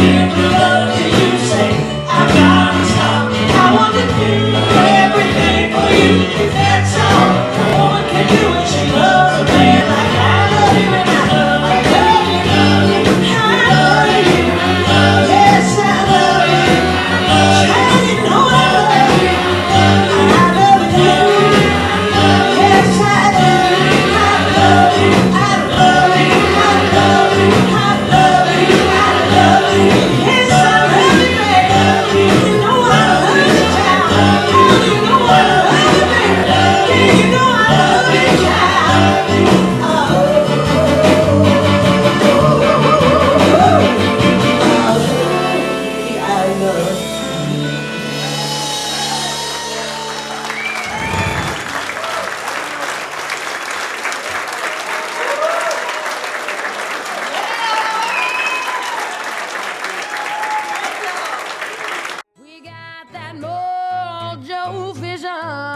Give vision